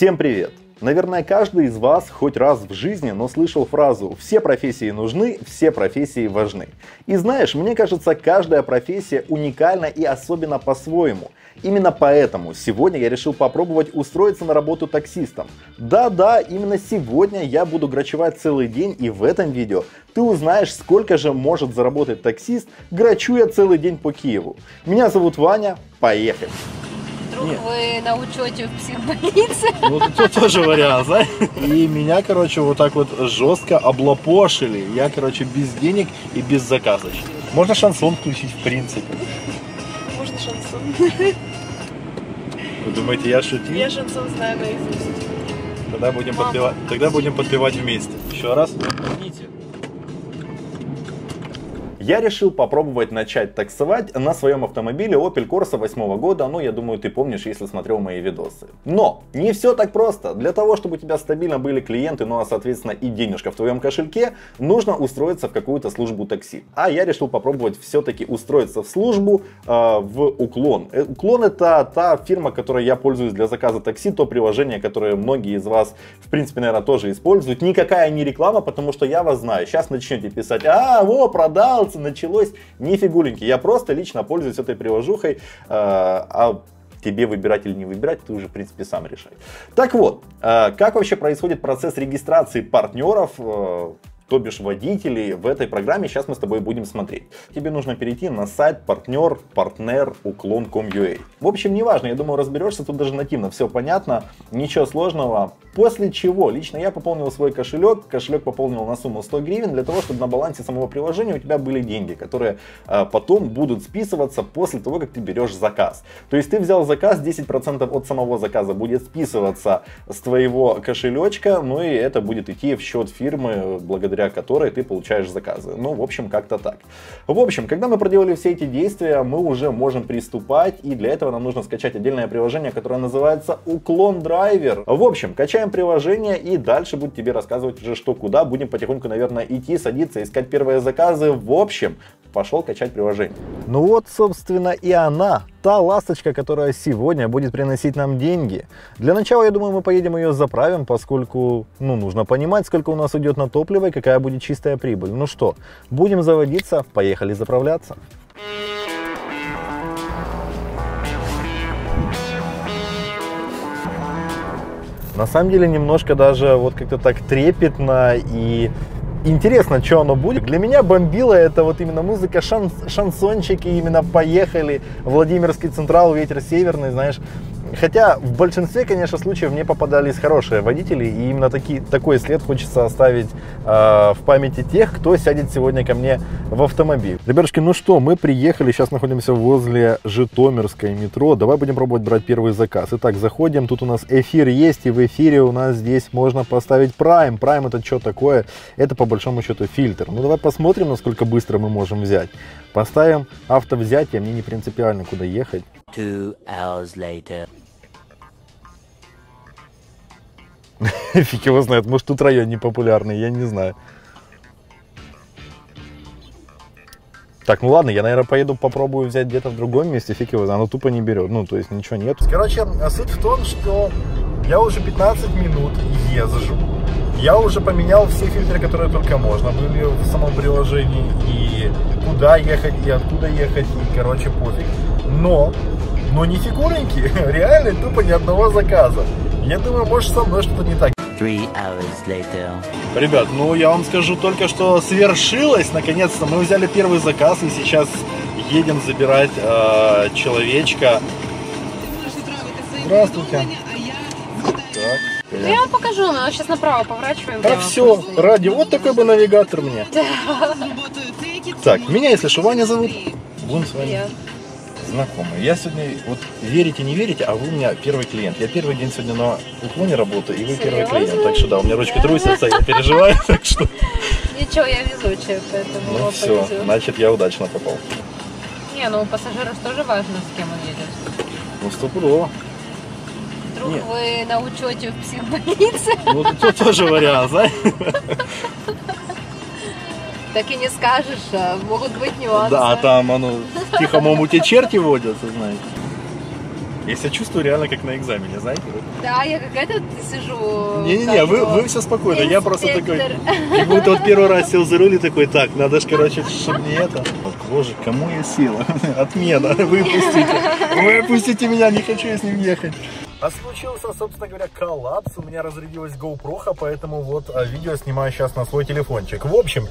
Всем привет! Наверное, каждый из вас хоть раз в жизни, но слышал фразу «все профессии нужны, все профессии важны». И знаешь, мне кажется, каждая профессия уникальна и особенно по-своему. Именно поэтому сегодня я решил попробовать устроиться на работу таксистом. Да-да, именно сегодня я буду грачевать целый день и в этом видео ты узнаешь, сколько же может заработать таксист, грачуя целый день по Киеву. Меня зовут Ваня, поехали! Вдруг Нет. вы на учете в психбольнице? Ну, это тоже вариант, да? И меня, короче, вот так вот жестко облапошили. Я, короче, без денег и без заказочки. Можно шансон включить, в принципе. Можно шансон. Вы думаете, я шутил? Я шансон знаю наизусть. Тогда будем, подпевать, тогда будем подпевать вместе. Еще раз. Я решил попробовать начать таксовать на своем автомобиле Opel Corsa 8 года, ну я думаю ты помнишь, если смотрел мои видосы. Но не все так просто. Для того, чтобы у тебя стабильно были клиенты, ну а соответственно и денежка в твоем кошельке, нужно устроиться в какую-то службу такси. А я решил попробовать все-таки устроиться в службу э, в Уклон. Э, Уклон это та фирма, которой я пользуюсь для заказа такси, то приложение, которое многие из вас в принципе, наверное, тоже используют. Никакая не реклама, потому что я вас знаю. Сейчас начнете писать, а, во, продался, началось. Нифигуленьки. Я просто лично пользуюсь этой приложухой, э, а тебе выбирать или не выбирать, ты уже, в принципе, сам решай. Так вот, э, как вообще происходит процесс регистрации партнеров, э, то бишь водителей в этой программе, сейчас мы с тобой будем смотреть. Тебе нужно перейти на сайт партнер, партнер, уклон.com.ua. В общем, неважно, я думаю, разберешься, тут даже нативно все понятно, ничего сложного. После чего, лично я пополнил свой кошелек, кошелек пополнил на сумму 100 гривен, для того, чтобы на балансе самого приложения у тебя были деньги, которые э, потом будут списываться после того, как ты берешь заказ. То есть ты взял заказ, 10% от самого заказа будет списываться с твоего кошелечка, ну и это будет идти в счет фирмы, благодаря которой ты получаешь заказы. Ну, в общем, как-то так. В общем, когда мы проделали все эти действия, мы уже можем приступать, и для этого нам нужно скачать отдельное приложение, которое называется Уклон Драйвер. В общем, качаем приложение, и дальше будет тебе рассказывать уже что куда. Будем потихоньку, наверное, идти, садиться, искать первые заказы. В общем, пошел качать приложение. Ну вот, собственно, и она, та ласточка, которая сегодня будет приносить нам деньги. Для начала, я думаю, мы поедем ее заправим, поскольку, ну, нужно понимать, сколько у нас уйдет на топливо и какая будет чистая прибыль. Ну что, будем заводиться, поехали заправляться. На самом деле немножко даже вот как-то так трепетно и интересно, что оно будет. Для меня бомбила это вот именно музыка, шанс, шансончики, именно поехали, Владимирский Централ, ветер северный, знаешь. Хотя в большинстве, конечно, случаев мне попадались хорошие водители, и именно таки, такой след хочется оставить э, в памяти тех, кто сядет сегодня ко мне в автомобиль. Ребятушки, ну что, мы приехали, сейчас находимся возле Житомирской метро. Давай будем пробовать брать первый заказ. Итак, заходим, тут у нас эфир есть, и в эфире у нас здесь можно поставить Prime. Prime это что такое? Это по большому счету фильтр. Ну давай посмотрим, насколько быстро мы можем взять. Поставим автовзятие, мне не принципиально куда ехать. Two hours later. Фиг его знает, может тут район непопулярный, я не знаю. Так, ну ладно, я, наверное, поеду попробую взять где-то в другом месте, фиг его оно тупо не берет, ну, то есть ничего нет. Короче, суть в том, что я уже 15 минут езжу. Я уже поменял все фильтры, которые только можно были в самом приложении, и куда ехать, и откуда ехать, и, короче, пофиг. Но, но не фигуреньки, реально тупо ни одного заказа. Я думаю, может, со мной что-то не так. Ребят, ну я вам скажу только, что свершилось. Наконец-то мы взяли первый заказ и сейчас едем забирать э, человечка. Здравствуйте. Так. Я вам покажу, мы сейчас направо поворачиваем. Так, все, ради, вот такой бы навигатор мне. Так, меня, если что, Ваня зовут. Будем с вами Я. знакомы. Я сегодня, вот верите, не верите, а вы у меня первый клиент. Я первый день сегодня на уклоне работаю, и вы первый Серьезно? клиент. Так что да, у меня ручки трусятся, я переживаю, так что... Ничего, я везучая, поэтому Ну все, значит я удачно попал. Не, ну у пассажиров тоже важно, с кем он едет. Ну стопудово. Вдруг Нет. вы на учете в психбольнице, Ну это тоже вариант, да? так и не скажешь, а могут быть нюансы. Да, там оно в тихом омуте черти водятся, знаете. Я себя чувствую реально как на экзамене, знаете? Да, я как этот сижу. Не-не-не, вы, вы все спокойно, я просто такой, как будто вот первый раз сел за руль и такой, так, надо же, короче, чтобы не это. Боже, кому я сел? Отмена, выпустите. Выпустите меня, не хочу я с ним ехать. А случился, собственно говоря, коллапс. У меня разрядилась GoPro, поэтому вот а, видео снимаю сейчас на свой телефончик. В общем,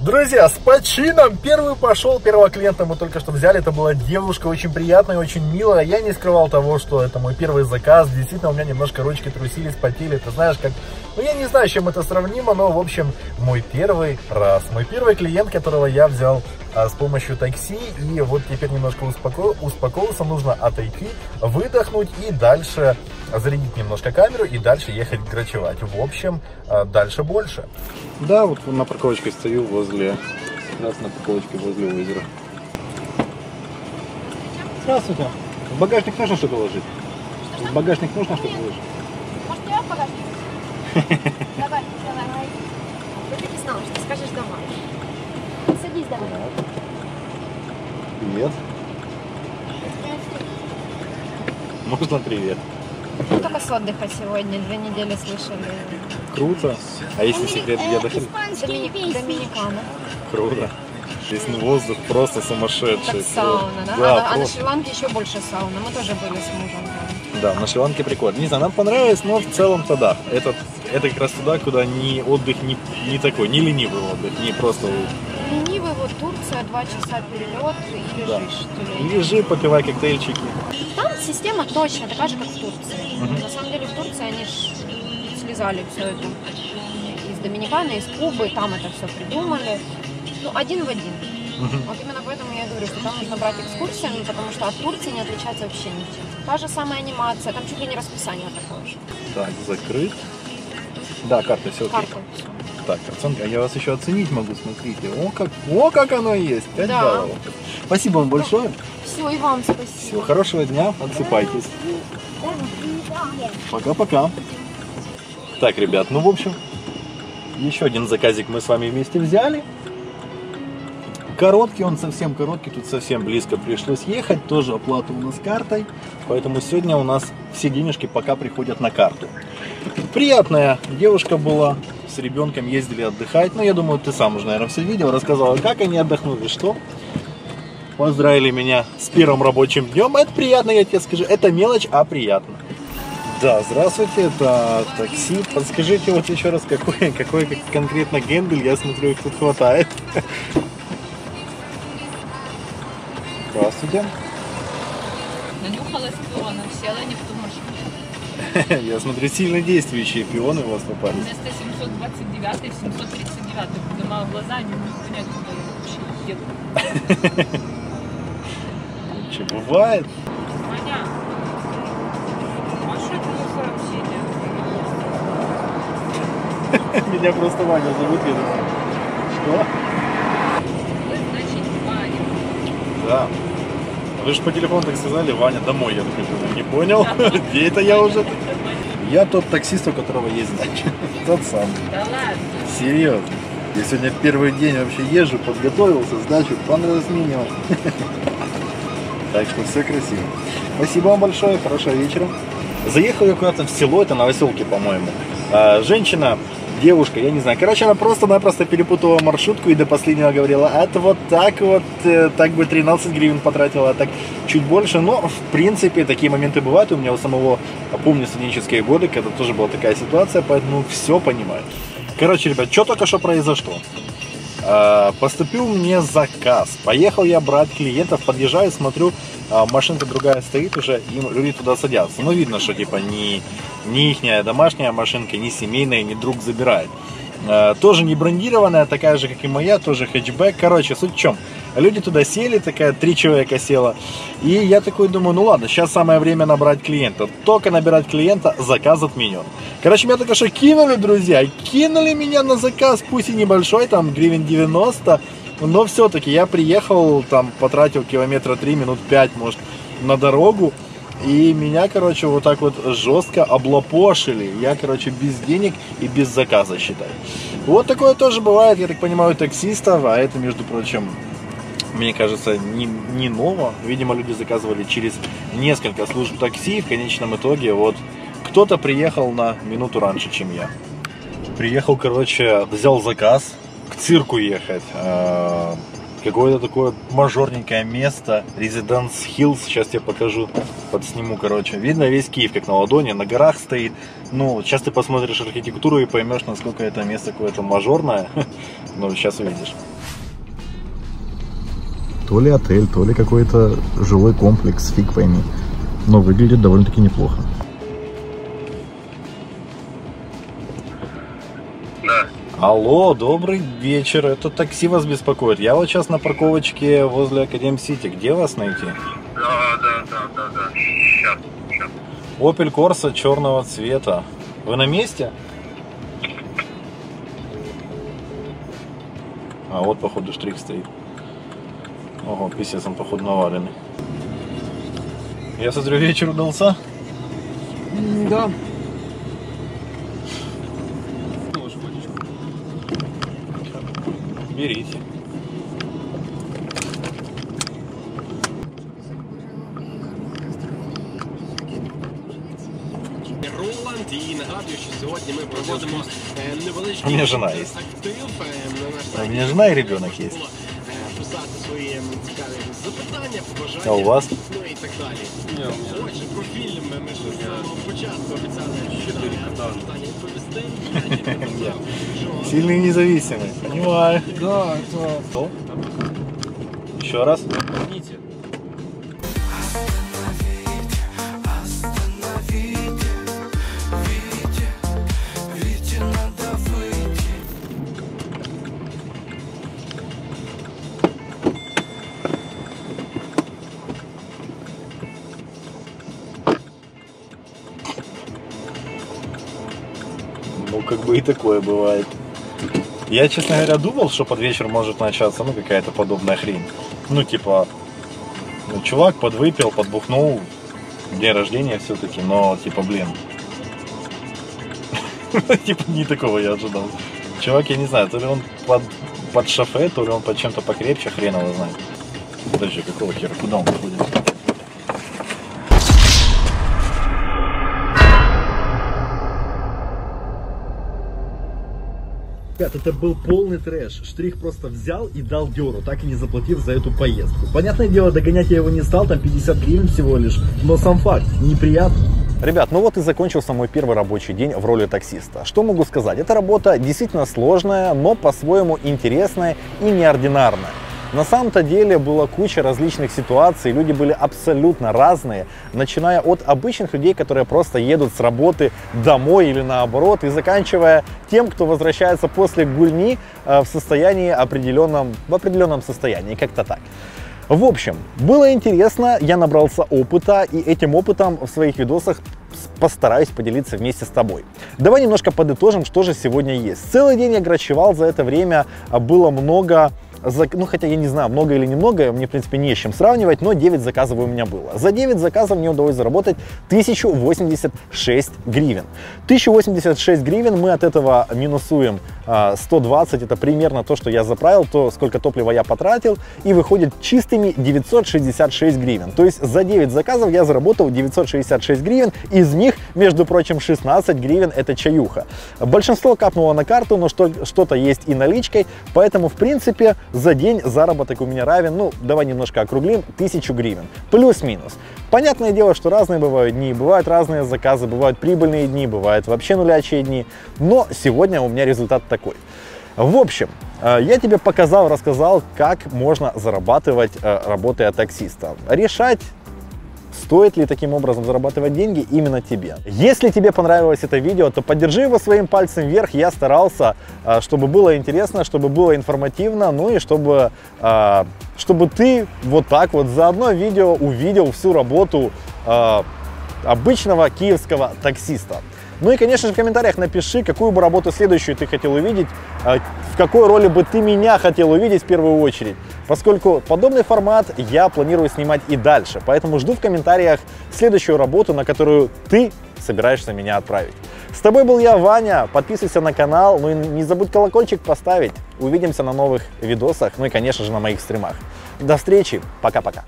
Друзья, с почином! Первый пошел, первого клиента мы только что взяли. Это была девушка очень приятная, очень милая. Я не скрывал того, что это мой первый заказ. Действительно, у меня немножко ручки трусились, потели. Ты знаешь, как... Ну, я не знаю, с чем это сравнимо, но, в общем, мой первый раз. Мой первый клиент, которого я взял а, с помощью такси. И вот теперь немножко успоко... успокоился. Нужно отойти, выдохнуть и дальше зарядить немножко камеру и дальше ехать грачевать. В общем, а, дальше больше. Да, вот на парковочке стою возле, раз на парковочке возле озера. Здравствуйте. В багажник нужно что-то ложить? В багажник нужно что-то ложить? Может, я в багажник? Давай, давай. Ты не знала, что скажешь давай. Садись давай. Привет. Можно привет. Ну, Только с отдыха сегодня, две недели слышали. Круто. А если секрет, где дошли? Домини- Доминикана. Круто. Здесь воздух просто сумасшедший. Как сауна, да? Да, а, а на. Шри-Ланке еще больше сауна. Мы тоже были с мужем. Да, на Шри-Ланке прикольно. Не знаю, нам понравилось, но в целом-то да. Это, это как раз туда, куда не отдых не, не такой, не ленивый отдых, не просто Ленивый, вот Турция, два часа перелет и Да. лежишь. тюлень. лежи, попивай коктейльчики. Там система точно такая же, как в Турции. На самом деле в Турции они ж слезали все это из Доминиканы, из Кубы, там это все придумали. Ну, один в один. Вот именно поэтому я говорю, что там нужно брать экскурсиями, потому что от Турции не отличается вообще ничем. Та же самая анимация, там чуть ли не расписание такое же. Так, закрыт. Да, карта все. Карта. Так, оценка. Я вас еще оценить могу, смотрите. О, как, о, как оно есть. 5 Да. баллов. Спасибо вам большое. Все, и вам спасибо. Всего хорошего дня. Отсыпайтесь. Пока-пока. Так, ребят, ну, в общем, еще один заказик мы с вами вместе взяли. Короткий, он совсем короткий, тут совсем близко пришлось ехать, тоже оплата у нас картой, поэтому сегодня у нас все денежки пока приходят на карту. Приятная девушка была, с ребенком ездили отдыхать, ну я думаю, ты сам уже, наверное, все видел, рассказала, как они отдохнули, что. Поздравили меня с первым рабочим днем, это приятно, я тебе скажу, это мелочь, а приятно. Да, здравствуйте, это такси. Подскажите вот еще раз, какой, какой конкретно гендель, я смотрю, их тут хватает. Здравствуйте. Нанюхалась села не в ту машину. Я смотрю, сильно действующие пионы у вас попались. Вместо 729 в 739 поднимала глаза, не могу понять, куда я вообще еду. Че, бывает? Маня, а что это за сообщение? Меня просто Ваня зовут, я думаю. Что? Вы, значит, Ваня. Да. Вы же по телефону так сказали, Ваня, домой я хочу. Не понял? Где это я уже? Я тот таксист, у которого есть дача. Тот самый. Да ладно. Серьезно. Я сегодня первый день вообще езжу, подготовился, сдачу понразменил. Так что все красиво. Спасибо вам большое, хорошего вечера. Заехал я куда-то в село, это Новоселки, по-моему. А, Женщина, девушка, я не знаю. Короче, она просто-напросто перепутала маршрутку и до последнего говорила, «А это вот так вот, э, так бы 13 гривен потратила, а так чуть больше. Но, в принципе, такие моменты бывают. У меня у самого, помню, студенческие годы, когда тоже была такая ситуация, поэтому все понимаю. Короче, ребят, что только что произошло? А, Поступил мне заказ. Поехал я брать клиентов, подъезжаю, смотрю, а, машинка другая стоит уже, и люди туда садятся. Ну, видно, что типа не, не ихняя домашняя машинка, не семейная, не друг забирает. А, Тоже не брендированная, такая же, как и моя, тоже хэтчбэк. Короче, суть в чем? Люди туда сели, такая, три человека села. И я такой думаю, ну ладно, сейчас самое время набрать клиента. Только набирать клиента, заказ отменен. Короче, меня только что кинули, друзья, кинули меня на заказ, пусть и небольшой, там гривен 90, но все-таки я приехал, там потратил километра 3, минут 5, может, на дорогу, и меня, короче, вот так вот жестко облапошили. Я, короче, без денег и без заказа, считай. Вот такое тоже бывает, я так понимаю, у таксистов, а это, между прочим, мне кажется, не, не ново. Видимо, люди заказывали через несколько служб такси. В конечном итоге вот кто-то приехал на минуту раньше, чем я. Приехал, короче, взял заказ к цирку ехать. Э, Какое-то такое мажорненькое место. Residence Hills. Сейчас тебе покажу. Подсниму, короче. Видно весь Киев как на ладони. На горах стоит. Ну, сейчас ты посмотришь архитектуру и поймешь, насколько это место какое-то мажорное. Ну, сейчас увидишь. То ли отель, то ли какой-то жилой комплекс, фиг пойми. Но выглядит довольно-таки неплохо. Алло, добрый вечер. Это такси вас беспокоит. Я вот сейчас на парковочке возле Академ Сити. Где вас найти? Да, да, да, да, да. Сейчас, сейчас. Opel Corsa черного цвета. Вы на месте? А вот, походу, штрих стоит. Ого, писец, он, походу, наваленный. Я смотрю, вечер удался. Да. Берите. Роланд і нагадую, що сьогодні ми проводимо е, невеличкий У мене жена є. актив е, на наш А у меня жена и ребенок есть. е, писати свої м, цікаві запитання, побажання. А у вас? Ну і так далі. Отже, про фільм ми ж з самого початку обіцяли чотири питання відповісти. Я казав, що Сильный и независимый. Понимаю. Да, это... Еще раз. Ну, и такое бывает. Я, честно говоря, думал, что под вечер может начаться, ну, какая-то подобная хрень. Ну, типа, ну, чувак подвыпил, подбухнул, день рождения все-таки, но, типа, блин. Типа, не такого я ожидал. Чувак, я не знаю, то ли он под, под шофе, то ли он под чем-то покрепче, хрен его знает. Подожди, какого хера, куда он ходит? Ребят, это был полный трэш. Штрих просто взял и дал дёру, так и не заплатив за эту поездку. Понятное дело, догонять я его не стал, там 50 гривен всего лишь, но сам факт, неприятно. Ребят, ну вот и закончился мой первый рабочий день в роли таксиста. Что могу сказать? Эта работа действительно сложная, но по-своему интересная и неординарная. На самом-то деле была куча различных ситуаций, люди были абсолютно разные, начиная от обычных людей, которые просто едут с работы домой или наоборот, и заканчивая тем, кто возвращается после гульни э, в состоянии определенном, в определенном состоянии, как-то так. В общем, было интересно, я набрался опыта, и этим опытом в своих видосах постараюсь поделиться вместе с тобой. Давай немножко подытожим, что же сегодня есть. Целый день я грачевал, за это время было много ну, хотя я не знаю, много или немного, мне, в принципе, не с чем сравнивать, но 9 заказов у меня было. За 9 заказов мне удалось заработать 1086 гривен. 1086 гривен мы от этого минусуем а, 120, это примерно то, что я заправил, то, сколько топлива я потратил, и выходит чистыми 966 гривен. То есть за 9 заказов я заработал 966 гривен, из них, между прочим, 16 гривен это чаюха. Большинство капнуло на карту, но что, что-то есть и наличкой, поэтому, в принципе, за день заработок у меня равен, ну, давай немножко округлим, 1000 гривен. Плюс-минус. Понятное дело, что разные бывают дни, бывают разные заказы, бывают прибыльные дни, бывают вообще нулячие дни, но сегодня у меня результат такой. В общем, э, я тебе показал, рассказал, как можно зарабатывать, э, работая таксистом. Решать Стоит ли таким образом зарабатывать деньги именно тебе? Если тебе понравилось это видео, то поддержи его своим пальцем вверх. Я старался, а, чтобы было интересно, чтобы было информативно, ну и чтобы, а, чтобы ты вот так вот за одно видео увидел всю работу а, обычного киевского таксиста. Ну и, конечно же, в комментариях напиши, какую бы работу следующую ты хотел увидеть, в какой роли бы ты меня хотел увидеть в первую очередь. Поскольку подобный формат я планирую снимать и дальше. Поэтому жду в комментариях следующую работу, на которую ты собираешься меня отправить. С тобой был я, Ваня. Подписывайся на канал, ну и не забудь колокольчик поставить. Увидимся на новых видосах, ну и, конечно же, на моих стримах. До встречи, пока-пока.